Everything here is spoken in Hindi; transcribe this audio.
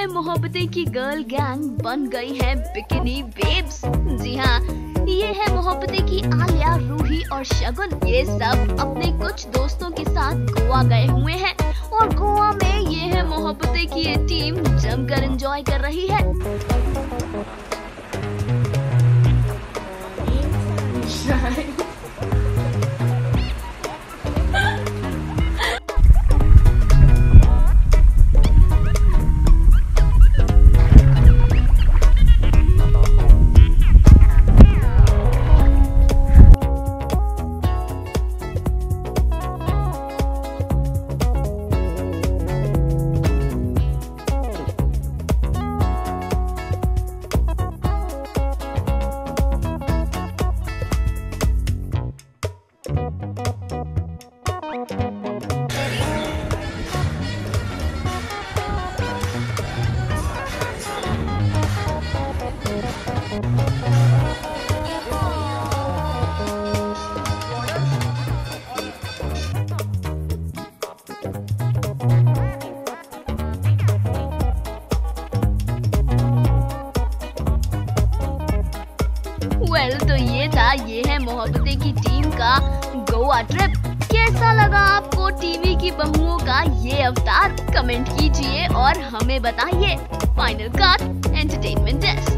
है मोहब्बतें की गर्ल गैंग बन गई है बिकिनी बेब्स जी हाँ ये है मोहब्बतें की आलिया, रूही और शगुन। ये सब अपने कुछ दोस्तों के साथ गोवा गए हुए हैं। और गोवा में ये है मोहब्बतें की ये टीम जमकर एंजॉय कर रही है। वेल तो ये था, ये है मोहब्बतें की टीम का गोवा ट्रिप कैसा लगा आपको टीवी की बहुओं का ये अवतार? कमेंट कीजिए और हमें बताइए. Final card entertainment desk